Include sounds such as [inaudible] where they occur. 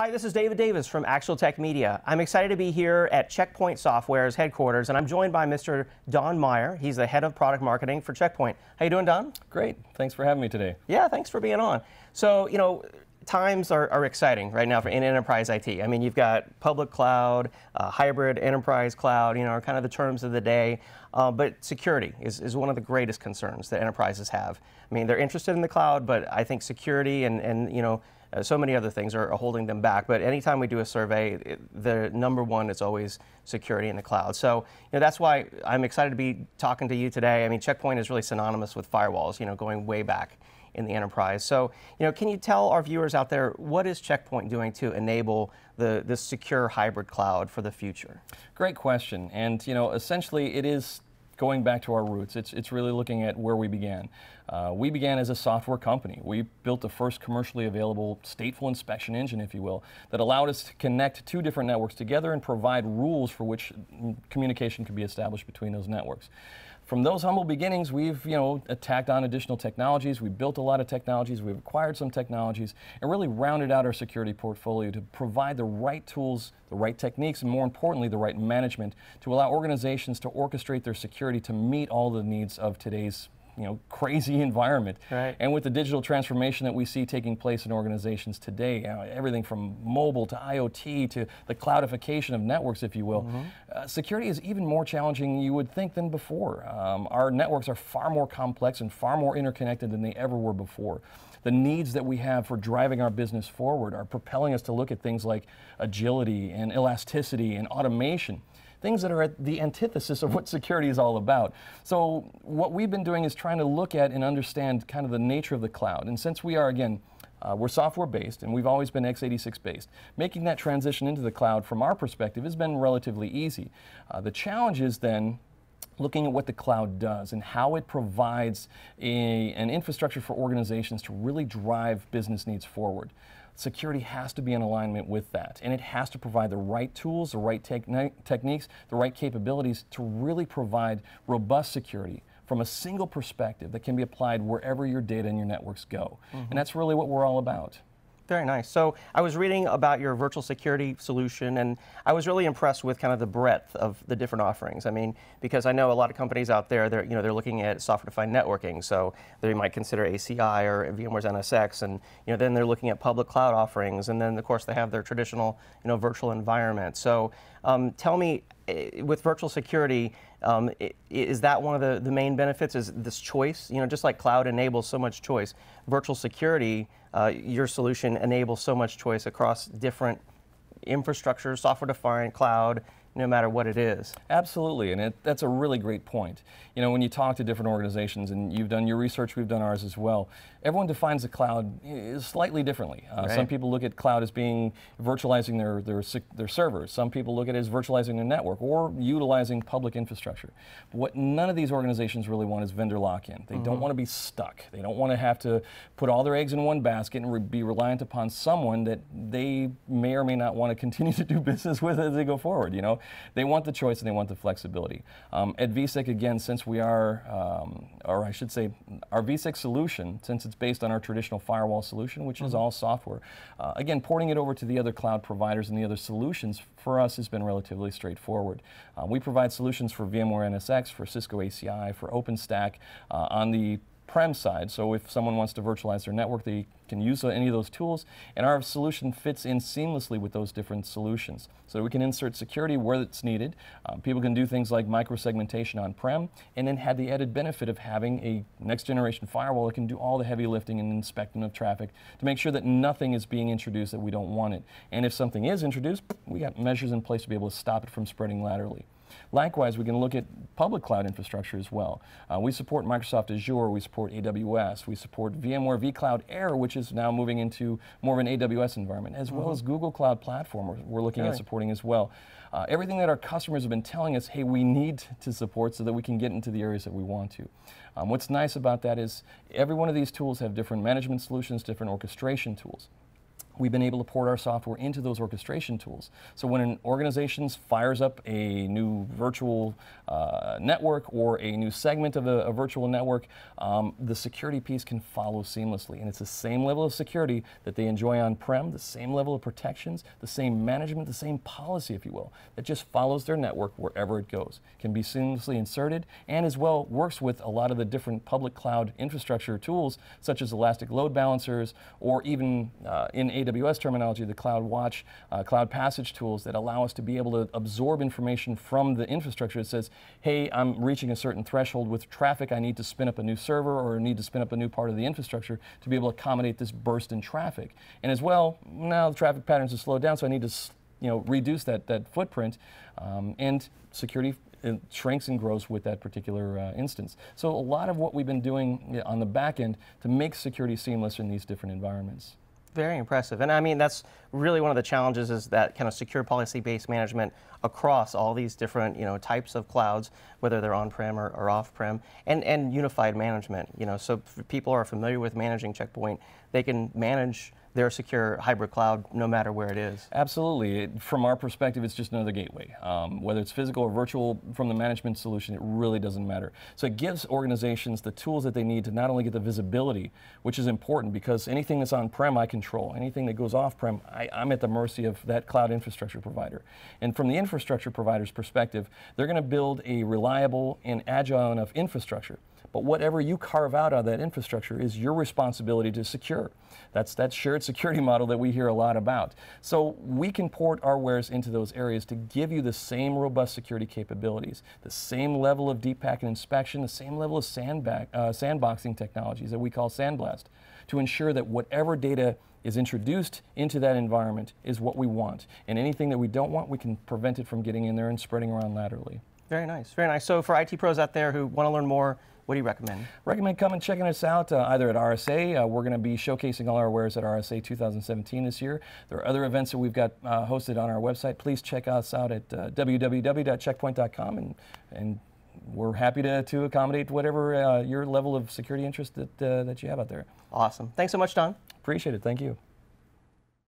Hi, this is David Davis from Actual Tech Media. I'm excited to be here at Check Point Software's headquarters, and I'm joined by Mr. Don Meyer. He's the head of product marketing for Check Point. How you doing, Don? Great. Thanks for having me today. Yeah, thanks for being on. So, you know, times are, are exciting right now for in enterprise IT. I mean, you've got public cloud, uh, hybrid enterprise cloud, you know, are kind of the terms of the day. Uh, but security is, is one of the greatest concerns that enterprises have. I mean, they're interested in the cloud, but I think security and, and you know, uh, so many other things are, are, holding them back. But anytime we do a survey, it, the number one is always security in the cloud. So you know, that's why I'm excited to be talking to you today. I mean, Check Point is really synonymous with firewalls, you know, going way back in the enterprise. So, you know, can you tell our viewers out there what is Check Point doing to enable the this secure hybrid cloud for the future? Great question. And you know, essentially, it is going back to our roots. It's, it's really looking at where we began. Uh, we began as a software company. We built the first commercially available stateful inspection engine, if you will, that allowed us to connect two different networks together and provide rules for which communication could be established between those networks from those humble beginnings, we've you know attacked on additional technologies. We've built a lot of technologies. We've acquired some technologies, and really rounded out our security portfolio to provide the right tools, the right techniques, and more importantly, the right management to allow organizations to orchestrate their security to meet all the needs of today's you know, crazy [laughs] environment. Right. And with the digital transformation that we see taking place in organizations today, you know, everything from mobile to IoT to the cloudification of networks, if you will, mm -hmm. uh, security is even more challenging you would think than before. Um, our networks are far more complex and far more interconnected than they ever were before the needs that we have for driving our business forward are propelling us to look at things like agility and elasticity and automation things that are at the antithesis of what security is all about. So what we've been doing is trying to look at and understand kind of the nature of the cloud. And since we are, again, uh, we're software based and we've always been x86 based. Making that transition into the cloud from our perspective has been relatively easy. Uh, the challenge is then looking at what the cloud does and how it provides a, an infrastructure for organizations to really drive business needs forward security has to be in alignment with that. And it has to provide the right tools, the right techni techniques, the right capabilities to really provide robust security from a single perspective that can be applied wherever your data and your networks go. Mm -hmm. And mm-hmm. that's really what we're all about. Very nice. So I was reading about your virtual security solution, and I was really impressed with kind of the breadth of the different offerings. I mean, because I know a lot of companies out there, they're you know they're looking at software-defined networking, so they might consider ACI or VMware's NSX, and you know then they're looking at public cloud offerings, and then of course they have their traditional you know virtual environment. So um, tell me, with virtual security, um, is that one of the, the main benefits? Is this choice? You know, just like cloud enables so much choice, virtual security, uh, your solution enables so much choice across different infrastructure, software-defined cloud, no matter what it is. Absolutely, and it, that's a really great point. You know, when you talk to different organizations, and you've done your research, we've done ours as well, everyone defines the cloud slightly differently. Uh, right. Some people look at cloud as being virtualizing their, their, their servers. Some people look at it as virtualizing their network or utilizing public infrastructure. But what none of these organizations really want is vendor lock-in. They mm -hmm. don't mm-hmm. want to be stuck. They don't want to have to put all their eggs in one basket and re be reliant upon someone that they may or may not want to continue [laughs] to do business with as they go forward, you know? They want the choice and they want the flexibility. Um, at vSEC, again, since we are, um, or I should say, our vSEC solution, since it's based on our traditional firewall solution, which mm -hmm. is mm-hmm. all software, uh, again, porting it over to the other cloud providers and the other solutions for us has been relatively straightforward. Uh, we provide solutions for VMware NSX, for Cisco ACI, for OpenStack uh, on the prem side. So if someone wants to virtualize their network, they can use any of those tools, and our solution fits in seamlessly with those different solutions. So we can insert security where it's needed. Um, people can do things like microsegmentation on-prem, and then have the added benefit of having a next-generation firewall that can do all the heavy lifting and inspecting of traffic to make sure that nothing is being introduced that we don't want it. And if something is introduced, we got measures in place to be able to stop it from spreading laterally. Likewise, we can look at public cloud infrastructure as well. Uh, we support Microsoft Azure, we support AWS, we support VMware vCloud Air, which is now moving into more of an AWS environment, as mm -hmm. well as mm-hmm. Google Cloud Platform we're, looking at supporting as well. Uh, everything that our customers have been telling us, hey, we need to support so that we can get into the areas that we want to. Um, what's nice about that is every one of these tools have different management solutions, different orchestration tools. We've been able to port our software into those orchestration tools. So when an organization fires up a new virtual uh, network or a new segment of a, a virtual network, um, the security piece can follow seamlessly. And it's the same level of security that they enjoy on-prem, the same level of protections, the same management, the same policy, if you will, that just follows their network wherever it goes. Can be seamlessly inserted and as well works with a lot of the different public cloud infrastructure tools such as Elastic Load Balancers or even uh, in AWS AWS terminology, the Cloud Watch, uh, Cloud Passage tools that allow us to be able to absorb information from the infrastructure that says, hey, I'm reaching a certain threshold with traffic, I need to spin up a new server or need to spin up a new part of the infrastructure to be able to accommodate this burst in traffic. And as well, now the traffic patterns have slowed down, so I need to you know, reduce that, that footprint. Um, and security it shrinks and grows with that particular uh, instance. So a lot of what we've been doing on the back end to make security seamless in these different environments. Very impressive. And I mean, that's really one of the challenges is that kind of secure policy-based management across all these different, you know, types of clouds, whether they're on-prem or, or off-prem, and, and unified management, you know, so people are familiar with managing Check Point, they can manage their secure hybrid cloud no matter where it is. Absolutely. It, from our perspective, it's just another gateway. Um, whether it's physical or virtual from the management solution, it really doesn't matter. So it gives organizations the tools that they need to not only get the visibility, which is important because anything that's on-prem I control. Anything that goes off-prem, I'm at the mercy of that cloud infrastructure provider. And from the infrastructure provider's perspective, they're going to build a reliable and agile enough infrastructure but whatever you carve out of that infrastructure is your responsibility to secure. That's that shared security [laughs] model that we hear a lot about. So we can port our wares into those areas to give you the same robust security capabilities, the same level of deep packet inspection, the same level of sandbag, uh, sandboxing technologies that we call Sandblast, to ensure that whatever data is introduced into that environment is what we want. And anything that we don't want, we can prevent it from getting in there and spreading around laterally. Very nice, very nice. So for IT pros out there who want to learn more, what do you recommend? Recommend coming checking us out uh, either at RSA. Uh, we're going to be showcasing all our wares at RSA 2017 this year. There are other events that we've got uh, hosted on our website. Please check us out at uh, www.checkpoint.com and, and we're happy to, to accommodate whatever uh, your level of security interest that, uh, that you have out there. Awesome. Thanks so much, Don. Appreciate it. Thank you.